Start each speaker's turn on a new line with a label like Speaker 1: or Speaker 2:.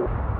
Speaker 1: you